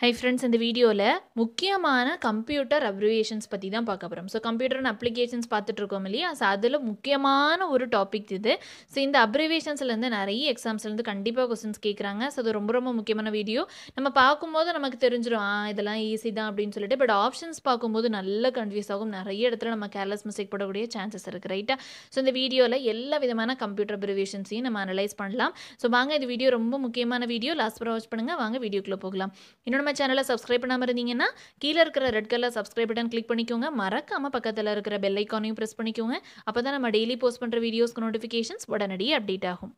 Hi friends இந்த வீடியோவில் முக்கியமான கம்ப்யூட்டர் அப்ரிவேஷன்ஸ் பற்றி தான் பார்க்க போகிறோம் ஸோ கம்ப்யூட்டர் அண்ட் அப்ளிகேஷன்ஸ் பார்த்துட்ருக்கோம் இல்லையா? ஸோ அதில் முக்கியமான ஒரு டாபிக் இது. ஸோ இந்த அப்ரிவேஷன்ஸ்லேருந்து நிறைய எக்ஸாம்ஸ்லேருந்து கண்டிப்பாக கொஸ்டின்ஸ் கேட்குறாங்க ஸோ அது ரொம்ப ரொம்ப முக்கியமான வீடியோ நம்ம பார்க்கும்போது நமக்கு தெரிஞ்சிடும் ஆ இதெல்லாம் ஈஸி தான் அப்படின்னு சொல்லிட்டு. பட் ஆப்ஷன்ஸ் பார்க்கும்போது நல்ல கன்ஃபியூஸ் ஆகும். நிறைய இடத்துல நம்ம கேர்லெஸ் மிஸ்டேக் போடக்கூடிய சான்சஸ் இருக்குது ரைட்டா ஸோ இந்த வீடியோவில் எல்லா விதமான கம்ப்யூட்டர் அப்ரிவேஷன்ஸையும் நம்ம அனலைஸ் பண்ணலாம். ஸோ வாங்க இந்த வீடியோ ரொம்ப முக்கியமான வீடியோ லாஸ்ட் வரை வாட்ச் பண்ணுங்கள் வாங்க வீடியோக்குள்ளே போகலாம். இன்னொன்று நம்ம சேனலை சப்ஸ்கிரைப் பண்ணாமல் இருந்தீங்கன்னா கீழே இருக்கிற red colour subscribe button click பண்ணிக்கோங்க. மறக்காமல் பக்கத்தில் இருக்கிற பெல் ஐக்கானையும் ப்ரெஸ் பண்ணிக்கோங்க. அப்போ தான் நம்ம டெய்லி போஸ்ட் பண்ணுற வீடியோஸ்க்கு நோட்டிஃபிகேஷன்ஸ் உடனடியே அப்டேட் ஆகும்.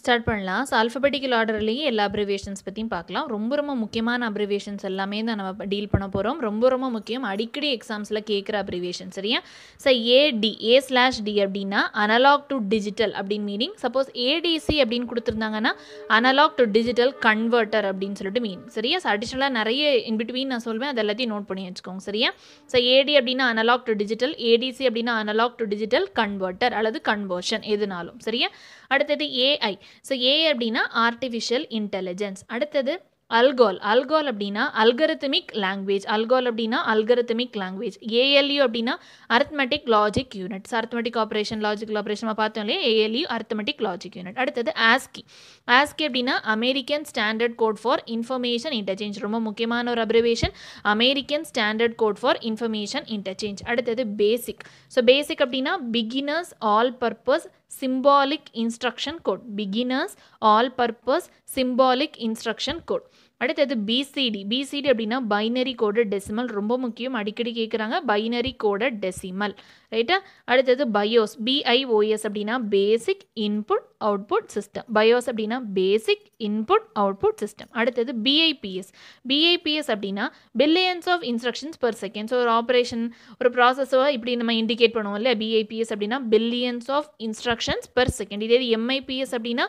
ஸ்டார்ட் பண்ணலாம். ஸோ அல்ஃபபெட்டிக்கல் ஆர்டர்லேயே எல்லா அப்ரிவேஷன்ஸ் பற்றியும் பார்க்கலாம். ரொம்ப ரொம்ப முக்கியமான அப்ரிவேஷன்ஸ் எல்லாமே தான் நம்ம டீல் பண்ண போகிறோம் ரொம்ப ரொம்ப முக்கியம். அடிக்கடி எக்ஸாம்ஸில் கேட்குற அப்ரிவேஷன் சரியா? So AD A slash D அப்படின்னா அனலாக் டு டிஜிட்டல் அப்படின்னு மீனிங் சப்போஸ் ஏடிசி அப்படின்னு கொடுத்துருந்தாங்கன்னா அனலாக் டு டிஜிட்டல் கன்வெர்ட்டர் அப்படின்னு சொல்லிட்டு மீனிங் சரியா? ஸோ அடிஷ்னலாக நிறைய இன்பிட்வீன் நான் சொல்வேன். அது எல்லாத்தையும் நோட் பண்ணி வச்சுக்கோங்க சரியா? ஸோ ஏடி அப்படின்னா அனலாக் டு டிஜிட்டல் ஏடிசி அப்படின்னா அனலாக் டு டிஜிட்டல் கன்வெர்ட்டர் அல்லது கன்வர்ஷன் எதுனாலும் சரியா? அடுத்தது ஏஐ ஸோ ஏ அப்படின்னா ஆர்டிஃபிஷியல் இன்டெலிஜென்ஸ் அடுத்தது அல்கோல் அல்கோல் அப்படின்னா அல்கரித்தமிக் லாங்குவேஜ் அல்கோல் அப்படின்னா அல்கரித்தமிக் லாங்குவேஜ் ஏஎல்யூ அப்படின்னா arithmetic logic units arithmetic operation logical operation பார்த்தோம் இல்லையா? ஏஎல்யூ அர்த்மெட்டிக் லாஜிக் யூனிட் அடுத்தது ஆஸ்கி ஆஸ்கி அப்படின்னா American standard code for information interchange ரொம்ப முக்கியமான ஒரு abbreviation American standard code for information interchange அடுத்தது பேசிக் ஸோ பேசிக் அப்படின்னா beginners all purpose symbolic instruction code beginners all purpose symbolic instruction code அடுத்தது PCT PCT அப்படின்னா binary code decimal ரொம்ப முக்கியம். அடிக்கடி கேட்குறாங்க பைனரி கோட டெசிமல் ரைட்டா அடுத்தது பயோஸ் பிஐஓஎஸ் அப்படின்னா basic input output system BIOS அப்படின்னா பேசிக் இன்புட் அவுட்புட் சிஸ்டம் அடுத்தது பிஐபிஎஸ் பிஐபிஎஸ் அப்படின்னா billions of instructions per second so ஒரு ஆப்ரேஷன் ஒரு ப்ராசஸோ இப்படி நம்ம இண்டிகேட் பண்ணுவோம் இல்லையா? பிஐபிஎஸ் அப்படின்னா billions of instructions per second இதே எம்ஐபிஎஸ் அப்படின்னா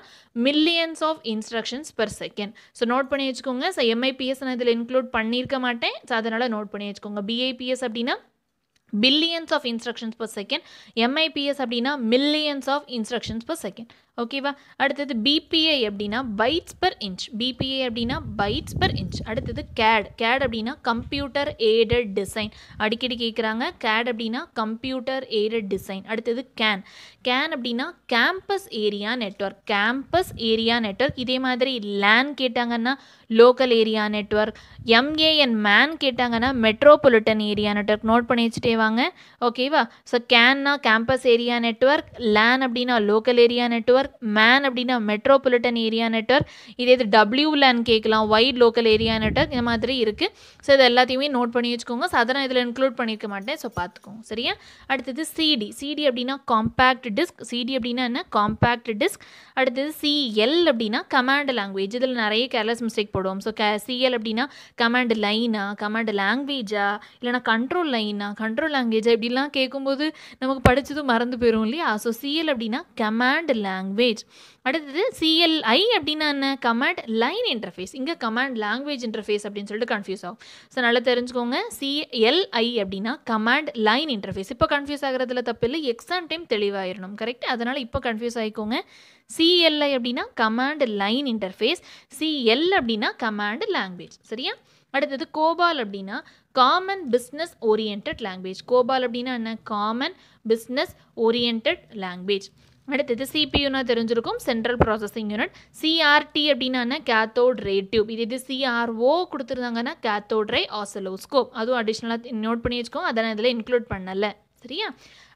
millions of instructions per second so note பண்ணி வச்சுக்கோங்க. ஸோ எம்ஐபிஎஸ் நான் இதில் இன்க்ளூட் பண்ணியிருக்க மாட்டேன். ஸோ அதனால் நோட் பண்ணி வச்சுக்கோங்க. பிஐபிஎஸ் அப்படின்னா billions of instructions per second MIPS அப்படின்னா millions of instructions per second ஓகேவா? அடுத்தது பிபிஐ அப்படின்னா பைட்ஸ் பர் இன்ச் பிபிஐ அப்படின்னா பைட்ஸ் பர் இன்ச் அடுத்தது கேட் கேட் அப்படின்னா கம்ப்யூட்டர் எய்டட் டிசைன் அடிக்கடி கேட்குறாங்க கேட் அப்படின்னா கம்ப்யூட்டர் எய்டட் டிசைன் அடுத்தது கேன் கேன் அப்படின்னா campus area network campus area network இதே மாதிரி லேன் கேட்டாங்கன்னா local area network MAN MAN கேட்டாங்கன்னா மெட்ரோபொலிட்டன் ஏரியா நெட்ஒர்க் நோட் பண்ணி வச்சுட்டே வாங்க. ஓகேவா? ஸோ கேன்னா கேம்பஸ் ஏரியா நெட்ஒர்க் லேன் அப்படின்னா லோக்கல் ஏரியா நெட்ஒர்க் மேன் அப்படின்னா மெட்ரோபாலிட்டன் ஏரியா நெட்ஒர்க் இதே இது டபிள்யூ லேன் கேட்கலாம் ஒயிட் லோக்கல் ஏரியா நெட்ஒர்க் இந்த மாதிரி இருக்குது ஸோ இது எல்லாத்தையுமே நோட் பண்ணி வச்சுக்கோங்க. ஸோ அதை நான் இதில் இன்க்ளூட் பண்ணியிருக்க மாட்டேன். ஸோ பார்த்துக்கோங்க. சரியா? அடுத்தது சிடி சிடி அப்படின்னா காம்பேக்ட் டிஸ்க் சிடி அப்படின்னா என்ன? காம்பேக்ட் டிஸ்க் அடுத்தது சிஎல் அப்படின்னா கமாண்ட் லாங்குவேஜ் இதில் நிறைய கேர்லெஸ் மிஸ்டேக் போடுவோம். ஸோ கே சிஎல் அப்படின்னா கமாண்ட் லைனா கமாண்ட் லாங்குவேஜா இல்லைனா கண்ட்ரோல் லைனா கண்ட்ரோல் லாங்குவேஜா இப்படிலாம் கேட்கும்போது நமக்கு படித்ததும் மறந்து போயிடும் இல்லையா? ஸோ சிஎல் அப்படின்னா கமாண்ட் லாங்குவேஜ் அடுத்தது சிஎல்ஐ அப்படின்னா என்ன? கமாண்ட் லைன் இன்டர்ஃபேஸ் இங்கே கமாண்ட் லாங்குவேஜ் இன்டர்ஃபேஸ் அப்படின்னு சொல்லிட்டு கன்ஃபியூஸ் ஆகும். ஸோ நல்லா தெரிஞ்சுக்கோங்க. சிஎல்ஐ அப்படின்னா கமாண்ட் லைன் இன்டர்ஃபேஸ் இப்போ கன்ஃபியூஸ் ஆகிறதுல தப்பு இல்லை. எக்ஸாம் டைம் தெளிவாயிடணும் கரெக்ட் அதனால் இப்போ கன்ஃபியூஸ் ஆகிக்கோங்க சிஎல்ஐ அப்படின்னா கமாண்ட் லைன் இன்டர்ஃபேஸ் சிஎல் அப்படின்னா கமாண்ட் லாங்குவேஜ் சரியா? அடுத்தது கோபால் அப்படின்னா common business orient language COBOL அப்படின்னா என்ன? காமன் பிஸ்னஸ் ஓரியன்ட் லாங்குவேஜ் அடுத்தது சிபியூனா தெரிஞ்சிருக்கும் சென்ட்ரல் ப்ராசஸிங் யூனிட் சிஆர்டி அப்படின்னா கேத்தோட் ரே டியூப் இது இது சிஆர்ஓ கொடுத்துருந்தாங்கன்னா கேத்தோட் ரே ஆசலோஸ்கோப் அதுவும் அடிஷ்னலாக நோட் பண்ணி வச்சுக்கோங்க. அதை நான் இதில் இன்க்ளூட் பண்ணலை. சரியா?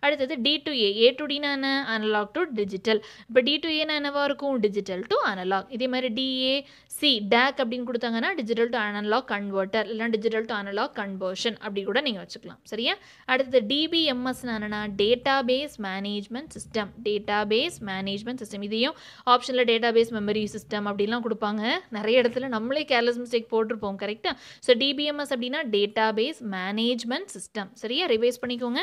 அடுத்தது D to A A to Tina என்ன? அனலாக் டு டிஜிட்டல் இப்போ டி டு ஏனா என்னவாக இருக்கும்? டிஜிட்டல் டு அனலாக் இதே மாதிரி டிஏ சி டேக் அப்படின்னு கொடுத்தாங்கன்னா டிஜிட்டல் டு அனலாக் கன்வெர்ட்டர் இல்லைனா டிஜிட்டல் டு அனலாக் கன்வர்ஷன் அப்படி கூட நீங்கள் வச்சுக்கலாம். சரியா? அடுத்தது டிபிஎம்எஸ் என்னன்னா data base management system data base management system இதையும் ஆப்ஷனில் டேட்டா பேஸ் மெமரி சிஸ்டம் அப்படிலாம் கொடுப்பாங்க. நிறைய இடத்துல நம்மளே கேர்லெஸ் மிஸ்டேக் போட்டிருப்போம் கரெக்டாக ஸோ டிபிஎம்எஸ் அப்படின்னா டேட்டா பேஸ் மேனேஜ்மெண்ட் சிஸ்டம் சரியா? ரிவைஸ் பண்ணிக்கோங்க.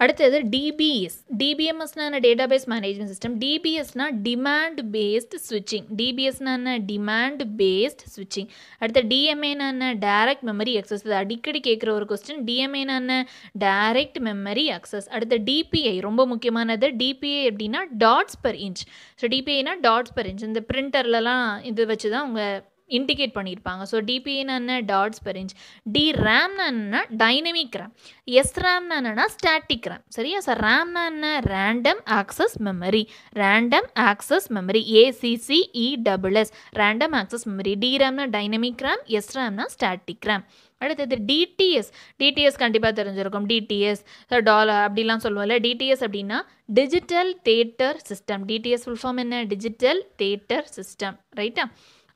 அடுத்தது டிபிஎஸ் டிபிஎம்எஸ்னா என்ன? டேட்டாபேஸ் மேனேஜ்மெண்ட் சிஸ்டம் டிபிஎஸ்னா டிமாண்ட் பேஸ்ட் ஸ்விட்சிங் டிபிஎஸ்னா என்ன? டிமாண்ட் பேஸ்ட் ஸ்விட்சிங் அடுத்த டிஎம்ஏனா என்ன? டைரக்ட் மெமரி அக்சஸ் இது அடிக்கடி கேட்குற ஒரு கொஸ்டின் டிஎம்ஏனா என்ன? டைரக்ட் மெமரி அக்சஸ் அடுத்த டிபிஐ ரொம்ப முக்கியமானது. டிபிஐ அப்படின்னா டாட்ஸ் பர் இன்ச் ஸோ டிபிஐனா டாட்ஸ் பர் இன்ச் இந்த பிரிண்டர்லலாம் இது வச்சு தான் உங்கள் இண்டிகேட் பண்ணியிருப்பாங்க. ஸோ டிபின்னு என்ன? டாட்ஸ் பெர் இன்ச் டி ரேம்னா என்ன டைனமிக் ரேம் எஸ் ரேம்னா என்னன்னா ஸ்டாட்டிக் ரேம் சரியா? சார் ரேம்னா என்ன? Random access memory random access memory ACCE double S random access memory D ரேம்னா dynamic RAM S ரேம்னா ஸ்டாட்டிக் ரேம் அடுத்தது டிடிஎஸ் டிடிஎஸ் கண்டிப்பாக தெரிஞ்சிருக்கும். டிடிஎஸ் டாலர் அப்படிலாம் சொல்லுவோம்ல. டிடிஎஸ் அப்படின்னா digital theatre system DTS full form என்ன? டிஜிட்டல் தேட்டர் சிஸ்டம் ரைட்டா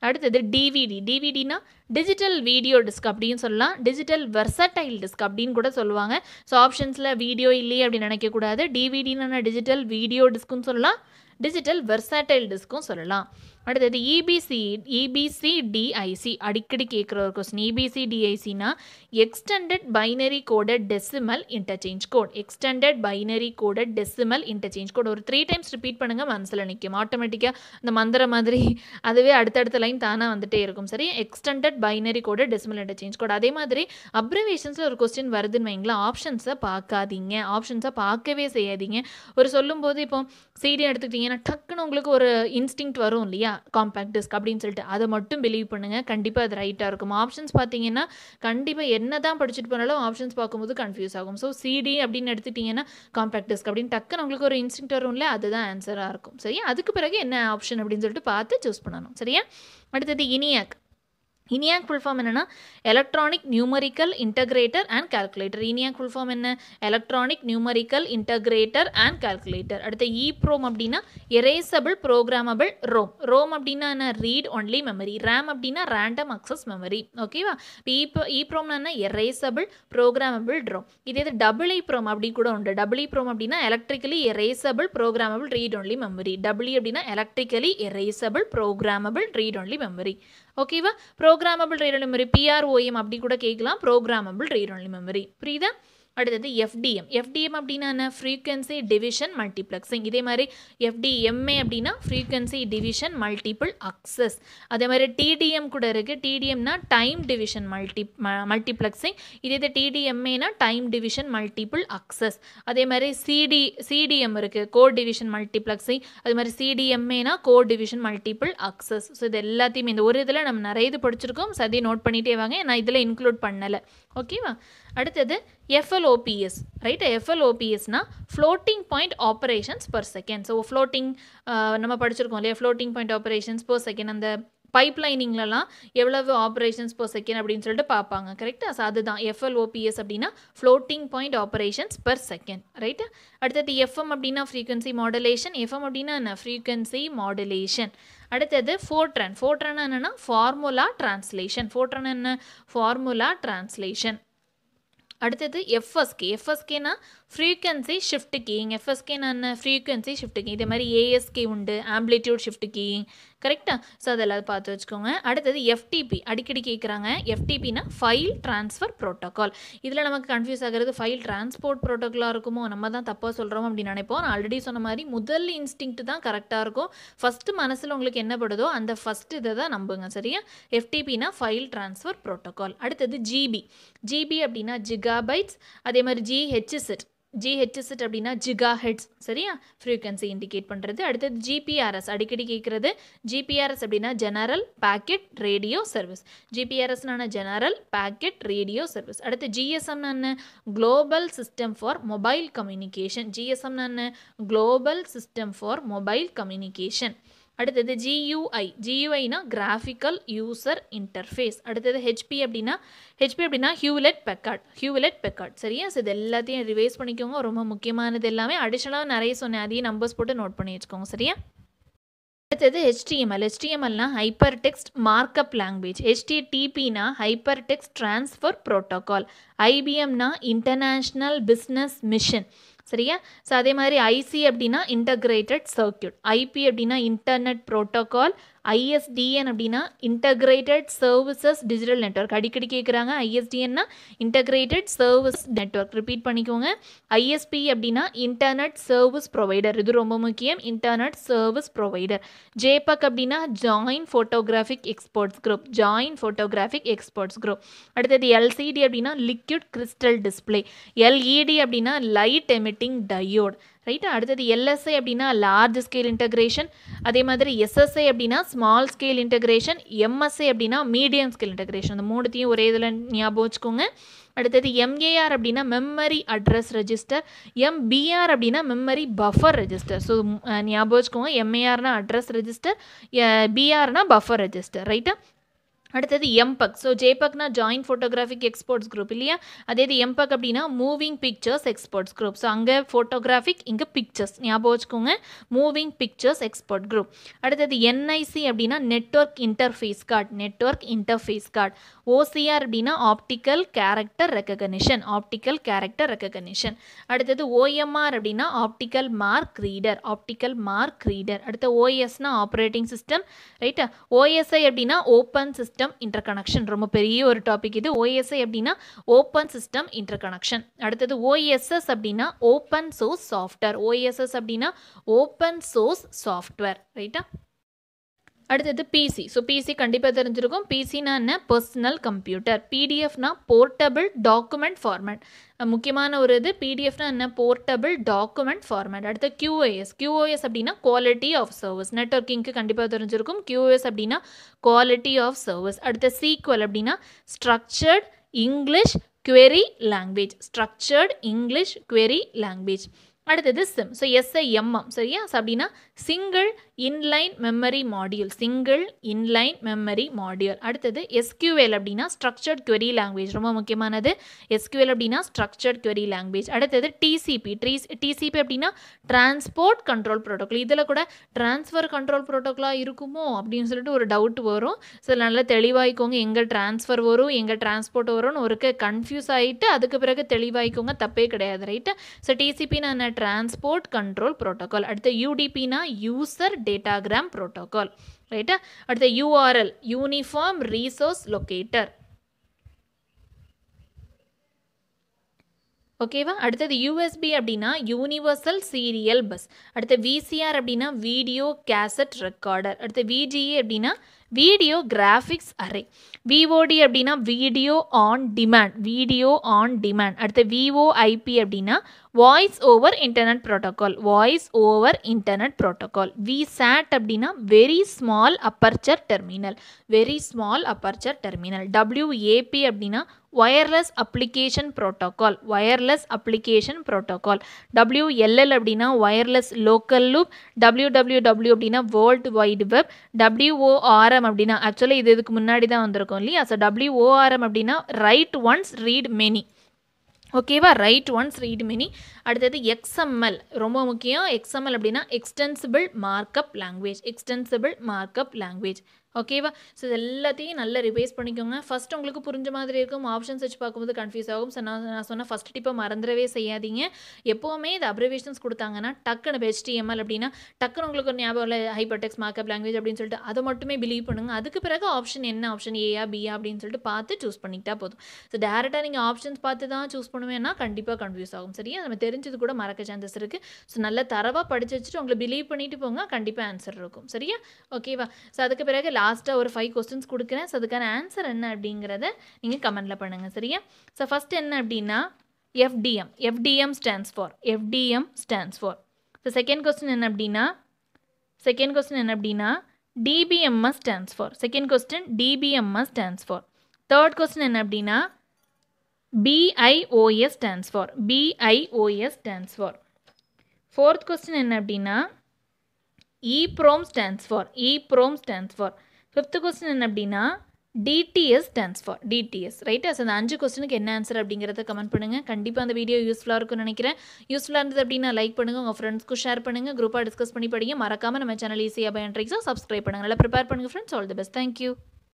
அடுத்தது டிவிடி டிவிடினா டிஜிட்டல் வீடியோ டிஸ்க் அப்படின்னு சொல்லலாம். டிஜிட்டல் வெர்சடைல் டிஸ்க் அப்படின்னு கூட சொல்லுவாங்க. ஸோ ஆப்ஷன்ஸில் வீடியோ இல்லையே அப்படின்னு நினைக்கக்கூடாது டிவிடினா டிஜிட்டல் வீடியோ டிஸ்க்குன்னு சொல்லலாம். டிஜிட்டல் வெர்சடைல் டிஸ்க்கும் சொல்லலாம். அடுத்தது இபிசி இபிசிடிஐசி அடிக்கடி கேட்குற ஒரு question இபிசிடிஐசினா extended binary coded decimal interchange code extended binary coded decimal interchange code ஒரு த்ரீ டைம்ஸ் ரிப்பீட் பண்ணுங்கள் மனசில் நிற்கும் ஆட்டோமேட்டிக்காக இந்த மந்திர மாதிரி அதுவே அடுத்தடுத்த லைன் தானாக வந்துட்டே இருக்கும். சரி? Extended binary coded decimal interchange code அதே மாதிரி அப்ரிவேஷன்ஸில் ஒரு கொஸ்டின் வருதுன்னு வைங்களேன். ஆப்ஷன்ஸை பார்க்காதீங்க. ஆப்ஷன்ஸை பார்க்கவே செய்யாதீங்க. ஒரு சொல்லும்போது இப்போ சீடி எடுத்துக்கிட்டிங்கன்னா டக்குன்னு உங்களுக்கு ஒரு இன்ஸ்டிங் வரும் இல்லையா? காம்பேக்ட் டிஸ்க் அப்படின்னு சொல்லிட்டு அதை மட்டும் பிலீவ் பண்ணுங்கள் கண்டிப்பாக அது ரைட்டாக இருக்கும். ஆப்ஷன்ஸ் பார்த்தீங்கன்னா கண்டிப்பாக என்ன தான் படிச்சுட்டு போனாலும் ஆப்ஷன்ஸ் பார்க்கும்போது கன்ஃபியூஸ் ஆகும். ஸோ சிடி அப்படின்னு எடுத்துட்டிங்கன்னா காம்பேக்ட் டிஸ்க் அப்படின்னு டக்குன்னு உங்களுக்கு ஒரு இன்ஸ்டிங் வரும்ல அதுதான் ஆன்சராக இருக்கும். சரியா? அதுக்கு பிறகு என்ன ஆப்ஷன் அப்படின்னு சொல்லிட்டு பார்த்து சூஸ் பண்ணணும். சரியா? அடுத்தது இனியாக். இனியாக் ஃபுல் ஃபார்ம் என்னென்னா electronic numerical integrator and calculator ENIAC full form என்ன? Electronic numerical integrator and calculator அடுத்து இ ப்ரோம் அப்படின்னா எரேசபிள் ப்ரோக்ராமபிள் ரோம் ரோம் அப்படின்னா என்ன? ரீட் ஒன்லி மெமரி ரேம் அப்படின்னா ரேண்டம் அக்சஸ் மெமரி ஓகேவா இப்போ இ ப்ரோம்னா என்ன? எரேசபிள் ப்ரோக்ராமபிள் ரோம் இதே இது டபுள் இ ப்ரோம் அப்படி கூட உண்டு. டபுள் இ ப்ரோம் அப்படின்னா electrically erasable programmable read only memory double அப்படின்னா electrically erasable programmable read only memory ஓகேவா ப்ரோக்ராமபிள் ரீட் மெமரி பிஆர்ஓஎம் அப்படி கூட கேட்கலாம் ப்ரோக்ராமபிள் ரீட் மெமரி புரியுதா? அடுத்தது எஃப்டிஎம் எஃப்டிஎம் அப்படின்னா என்ன ஃப்ரீக்வன்சி டிவிஷன் மல்டிப்ளெக்ஸிங் இதே மாதிரி எஃப்டிஎம்ஏ அப்படின்னா ஃப்ரீக்வன்சி டிவிஷன் மல்டிபிள் அக்சஸ் அதே மாதிரி டிடிஎம் கூட இருக்குது டிடிஎம்னா டைம் டிவிஷன் மல்டி மல்டிப்ளெக்ஸிங் இதே இது டிடிஎம்ஏனா டைம் டிவிஷன் மல்டிபிள் அக்சஸ் அதே மாதிரி சிடி சிடிஎம் இருக்குது கோட் டிவிஷன் மல்டிப்ளெக்ஸிங் அது மாதிரி சிடிஎம்ஏனா code division multiple access so இது எல்லாத்தையுமே இந்த ஒரு இதில் நம்ம நிறைய இது படிச்சிருக்கோம். சதி நோட் பண்ணிகிட்டே வாங்க. நான் இதில் இன்க்ளூட் பண்ணலை. ஓகேவா அடுத்தது FLOPS right எஃப்எல்ஓபிஎஸ்னால் floating point operations per second so floating நம்ம படிச்சிருக்கோம் இல்லையா? Floating point operations per second அந்த பைப் லைனிங்லலாம் எவ்வளவு ஆப்ரேஷன்ஸ் பர் செகண்ட் அப்படின்னு சொல்லிட்டு பார்ப்பாங்க கரெக்டாக ஸோ அதுதான் எஃப்எல்ஓபிஎஸ் அப்படின்னா floating point operations per second right அடுத்தது எஃப்எம் அப்படின்னா ஃப்ரீக்வன்சி மாடுலேஷன் எஃப்எம் அப்படின்னா என்ன? ஃப்ரீக்வன்சி மாடுலேஷன் அடுத்தது ஃபோர்ட்ரன் ஃபோட்ரன் என்னென்னா ஃபார்முலா டிரான்ஸ்லேஷன் ஃபோர்ட்ரன் என்ன? ஃபார்முலா டிரான்ஸ்லேஷன் அடுத்தது எஃப்எஸ்கே எஃப்எஸ்கேனா ஃப்ரீக்வன்சி ஷிஃப்ட் கீயிங் எஃப்எஸ்கேனா என்ன? ஃப்ரீக்வன்சி ஷிஃப்ட் கீ இதே மாதிரி ஏஎஸ்கே உண்டு. ஆம்பிளிட்யூட் ஷிஃப்ட் கீயிங் கரெக்டாக ஸோ அதெல்லாம் பார்த்து வச்சுக்கோங்க. அடுத்தது எஃப்டிபி அடிக்கடி கேட்குறாங்க எஃப்டிபினா ஃபைல் ட்ரான்ஸ்ஃபர் ப்ரோட்டோக்கால் இதில் நமக்கு கன்ஃபியூஸ் ஆகிறது ஃபைல் டிரான்ஸ்போர்ட் ப்ரோட்டோக்காலாக இருக்குமோ? நம்ம தான் தப்பாக சொல்கிறோம் அப்படின்னு நினைப்போம். நான் ஆல்ரெடி சொன்ன மாதிரி முதல் இன்ஸ்டிங்க்ட் தான் கரெக்டாக இருக்கும். ஃபஸ்ட்டு மனசில் உங்களுக்கு என்னப்படுதோ அந்த ஃபஸ்ட் இதை தான் நம்புங்க. சரியா? எஃப்டிபினா ஃபைல் ட்ரான்ஸ்ஃபர் ப்ரோட்டோக்கால் அடுத்தது ஜிபி ஜிபி அப்படின்னா ஜிகாபைட்ஸ் அதே மாதிரி ஜிஹெச்எஸ்எட் ஜிஹெச்எஸ்எட் அப்படின்னா ஜிகா ஹெட்ஸ் சரியா? ஃப்ரீக்வன்சி இண்டிகேட் பண்ணுறது அடுத்தது ஜிபிஆர்எஸ் அடிக்கடி கேட்குறது. ஜிபிஆர்எஸ் அப்படின்னா ஜெனரல் பேக்கெட் ரேடியோ சர்வீஸ் ஜிபிஆர்எஸ்னான ஜெனரல் பேக்கெட் ரேடியோ சர்வீஸ் அடுத்து ஜிஎஸ்எம்னா global system for mobile communication ஜிஎஸ்எம்னா global system for mobile communication அடுத்தது ஜியூஐ ஜியூஐனா கிராஃபிக்கல் யூசர் இன்டர்ஃபேஸ் அடுத்தது ஹெச்பி அப்படின்னா ஹெச்பி அப்படின்னா ஹியூலெட் பெக்கார்ட் ஹியூலெட் பெக்கார்ட் சரியா? ஸோ இது எல்லாத்தையும் ரிவைஸ் பண்ணிக்கோங்க. ரொம்ப முக்கியமானது எல்லாமே. அடிஷனலாக நிறைய சொன்னேன். அதையும் நம்பர்ஸ் போட்டு நோட் பண்ணி வச்சுக்கோங்க. சரியா? அடுத்தது ஹெச்டிஎம்எல் ஹெச்டிஎம்எல்னா ஹைப்பர் டெக்ஸ்ட் மார்க்கப் லாங்குவேஜ் ஹெச்டிடிபினா ஹைப்பர் டெக்ஸ்ட் ட்ரான்ஸ்ஃபர் ப்ரோட்டோகால் ஐபிஎம்னா இன்டர்நேஷ்னல் பிஸ்னஸ் மிஷன் சரியா? ஸோ அதே மாதிரி ஐசி அப்படின்னா இன்டகிரேட்டட் சர்க்கியூட் ஐபி அப்படின்னா இன்டர்நெட் ப்ரோட்டோகால் ஐஎஸ்டிஎன் அப்படின்னா இன்டகிரேட்டட் சர்வீசஸ் டிஜிட்டல் நெட்ஒர்க் அடிக்கடி கேட்குறாங்க ஐஎஸ்டிஎன்னா இன்டகிரேட்டட் சர்வீஸ் நெட்ஒர்க் ரிப்பீட் பண்ணிக்கோங்க. ஐஎஸ்பி அப்படின்னா இன்டர்நெட் சர்வீஸ் ப்ரொவைடர் இது ரொம்ப முக்கியம். இன்டர்நெட் சர்வீஸ் ப்ரொவைடர் ஜேபக் அப்படின்னா join photographic exports group join photographic exports group அடுத்தது எல்சிடி அப்படின்னா லிக்விட் கிறிஸ்டல் டிஸ்பிளே எல்இடி அப்படின்னா லைட் எமிட்டிங் டயோட் ரைட்டா அடுத்தது எல்எஸ்ஐ அப்படின்னா லார்ஜ் ஸ்கேல் இன்டகிரேஷன் அதே மாதிரி எஸ்எஸ்ஐ அப்படின்னா ஸ்மால் ஸ்கேல் இன்டகிரேஷன் எம்எஸ்ஐ அப்படின்னா மீடியம் ஸ்கேல் இன்டகிரேஷன் அந்த மூணுத்தையும் ஒரே இதில் ஞாபகம் வச்சுக்கோங்க. அடுத்தது எம்ஏஆர் அப்படின்னா மெமரி அட்ரஸ் ரெஜிஸ்டர் எம்பிஆர் அப்படின்னா மெமரி பஃபர் ரெஜிஸ்டர் ஸோ ஞாபகம் வச்சுக்கோங்க. எம்ஏஆர்னா அட்ரஸ் ரெஜிஸ்டர் பிஆர்னா பஃபர் ரெஜிஸ்டர் ரைட்டா அடுத்தது எம்பக் ஸோ ஜேபக்னா ஜாயின்ட் ஃபோட்டோகிராஃபிக் எக்ஸ்போர்ட்ஸ் குரூப் இல்லையா? அதே இது எம்பக் அப்படின்னா moving pictures experts group so அங்கே ஃபோட்டோகிராஃபிக் இங்கே பிக்சர்ஸ் ஞாபகம் வச்சுக்கோங்க. மூவிங் பிக்சர்ஸ் எக்ஸ்போர்ட் குரூப் அடுத்தது என்ஐசி அப்படின்னா network interface card network interface card OCR அப்படின்னா optical character recognition optical character recognition அடுத்தது ஓஎம்ஆர் அப்படின்னா optical mark reader optical mark reader அடுத்து ஓஎஸ்னா ஆப்ரேட்டிங் சிஸ்டம் ரைட்டா ஓஎஸ்ஐ அப்படின்னா ஓப்பன் சிஸ்டம் இன்டர் கனெக்ஷன் ரொம்ப பெரிய ஒரு டாபிக் இது. ஓஎஸ்ஐ அப்படின்னா ஓப்பன் சிஸ்டம் இன்டர் கனெக்ஷன் அடுத்தது ஓஎஸ்எஸ் அப்படின்னா ஓப்பன் சோர்ஸ் சாஃப்ட்வேர் ஓஎஸ்எஸ் அப்படின்னா ஓப்பன் சோர்ஸ் சாஃப்ட்வேர் ரைட்டா அடுத்தது பிசி ஸோ பிசி கண்டிப்பாக தெரிஞ்சிருக்கும். பிசினா என்ன? பர்சனல் கம்ப்யூட்டர் பிடிஎஃப்னா போர்ட்டபிள் டாக்குமெண்ட் ஃபார்மேட் முக்கியமான ஒரு இது பிடிஎஃப்னா என்ன? போர்ட்டபிள் டாக்குமெண்ட் ஃபார்மேட் அடுத்து கியூஓஎஸ் கியூஓஎஸ் அப்படின்னா குவாலிட்டி ஆஃப் சர்வீஸ் நெட்ஒர்க்கிங்க்கு கண்டிப்பாக தெரிஞ்சிருக்கும். கியூஓஎஸ் அப்படின்னா குவாலிட்டி ஆஃப் சர்வீஸ் அடுத்து சீக்வல் அப்படின்னா structured English query language structured English query language அடுத்தது சிம் ஸோ எஸ்ஐஎம்எம் சரியா ஸோ அப்படின்னா single inline memory module single inline memory module அடுத்தது எஸ்கியூஎல் அப்படின்னா ஸ்ட்ரக்சர்ட் query லாங்குவேஜ் ரொம்ப முக்கியமானது. எஸ்கியூஎல் அப்படின்னா ஸ்ட்ரக்சர்ட் query லாங்குவேஜ் அடுத்தது டிசிபி ட்ரீஸ் டிசிபி அப்படின்னா டிரான்ஸ்போர்ட் கண்ட்ரோல் ப்ரோட்டோக்கால் இதில் கூட ட்ரான்ஸ்ஃபர் கண்ட்ரோல் ப்ரோட்டோக்காலாக இருக்குமோ அப்படின்னு சொல்லிட்டு ஒரு டவுட் வரும். ஸோ நல்லா தெளிவாய்க்கோங்க. எங்கே ட்ரான்ஸ்ஃபர் வரும் எங்கே டிரான்ஸ்போர்ட் வரும்னு ஒருக்க கன்ஃபியூஸ் ஆகிட்டு அதுக்கு பிறகு தெளிவாய்க்கோங்க. தப்பே கிடையாது. ரைட்டு ஸோ டிசிபி நான் டிரான்ஸ்போர்ட் கண்ட்ரோல் ப்ரோட்டோக்கால் அடுத்து யூடிபினா யூசர் டேட்டாகிராம் ப்ரோட்டோக்கால் ரைட்டா அடுத்து யூஆர்எல் யூனிஃபார்ம் ரீசோர்ஸ் லொக்கேட்டர் ஓகேவா அடுத்தது யூஎஸ்பி அப்படின்னா யூனிவர்சல் சீரியல் பஸ் அடுத்து விசிஆர் அப்படின்னா வீடியோ கேசட் ரெக்கார்டர் அடுத்து விஜிஏ அப்படின்னா வீடியோ கிராஃபிக்ஸ் அரே விஓடி அப்படின்னா video on demand video on demand அடுத்து விஓஐபி அப்படின்னா voice over internet protocol voice over internet protocol VSAT அப்படின்னா very small aperture terminal very small aperture terminal WAP அப்படின்னா wireless application protocol wireless application protocol WLL அப்படின்னா wireless local loop WWW அப்படின்னா world wide web ORM அப்படின்னா actually இது இதுக்கு முன்னாடி தான் வந்திருக்கும் இல்லையா? ஸோ டபிள்யூஓஆர்எம் அப்படின்னா ரைட் ஒன்ஸ் ரீட் மெனி ஓகேவா ரைட் ஒன்ஸ் ரீட் மெனி அடுத்தது எக்ஸ்எம்எல் ரொம்ப முக்கியம். எக்ஸ்எம்எல் அப்படின்னா extensible markup language extensible markup language ஓகேவா ஸோ இது எல்லாத்தையும் நல்லா ரிவைஸ் பண்ணிக்கோங்க. ஃபஸ்ட் உங்களுக்கு புரிஞ்ச மாதிரி இருக்கும். ஆப்ஷன்ஸ் வச்சு பார்க்கும்போது கன்ஃபியூஸ் ஆகும். ஸோ நான் நான் சொன்ன ஃபஸ்ட் டிப்பை மறந்துடவே செய்யாதீங்க. எப்போவுமே இது அப்ரிவேஷன்ஸ் கொடுத்தாங்கன்னா டக்குன்னு ஹெச்டிஎம்எல் அப்படின்னா டக்குன்னு உங்களுக்கு ஒரு ஞாபகம் இல்லை ஹைபர்டெக்ஸ் மார்க்கப் லாங்குவேஜ் அப்படின்னு சொல்லிட்டு அதை மட்டுமே பிலீவ் பண்ணுங்கள் அதுக்கு பிறகு ஆப்ஷன் என்ன? ஆப்ஷன் ஏயா பியா அப்படின்னு சொல்லிட்டு பார்த்து சூஸ் பண்ணிக்கிட்டா போதும். ஸோ டேரெக்டாக நீங்கள் ஆப்ஷன்ஸ் பார்த்து தான் சூஸ் பண்ணுவேன்னா கண்டிப்பாக கன்ஃபியூஸ் ஆகும். சரியா? நம்ம தெரிஞ்சது கூட மறக்க சான்சஸ் இருக்குது ஸோ நல்ல தரவாக படிச்சு வச்சுட்டு உங்களை பிலீவ் பண்ணிட்டு போங்க. கண்டிப்பாக ஆன்சர் இருக்கும். சரியா? ஓகேவா ஸோ அதுக்கு பிறகு லாஸ்ட்டாக ஒரு ஃபைவ் கொஸ்டின்ஸ் கொடுக்குறேன். ஸோ அதுக்கான ஆன்சர் என்ன அப்படிங்கிறத நீங்கள் கமெண்டில் பண்ணுங்கள் சரியா? ஸோ ஃபஸ்ட் என்ன அப்படின்னா FTM FTM stands for FTM stands for so second question என்ன அப்படின்னா செகண்ட் கொஸ்டின் என்ன அப்படின்னா DBMS stands for second question DBMS stands for third question என்ன அப்படின்னா BIOS stands for BIOS stands for fourth question என்ன அப்படின்னா EPROM stands for EPROM stands for fifth question என்ன அப்படின்னா DTS stands for DTS right so அந்த அஞ்சு கொஸ்டினுக்கு என்ன ஆன்சர் அப்படிங்கிறத கமெண்ட் பண்ணுங்கள் கண்டிப்பாக அந்த வீடியோ யூஸ்ஃபுல்லாக இருக்கும்னு நினைக்கிறேன். யூஸ்ஃபுல்லாக இருந்தது அப்படின்னா லைக் பண்ணுங்கள் உங்கள் ஃப்ரெண்ட்ஸ்க்கு ஷேர் பண்ணுங்கள் குரூப்பாக டிஸ்கஸ் பண்ணி படிங்க. மறக்காமல் நம்ம சேனல் ஈஸியாக பயன் ட்ரிக்ஸாக சப்ஸ்கிரைப் பண்ணுங்கள் நல்லா ப்ரிப்பேர் பண்ணுங்கள் friends all the best thank you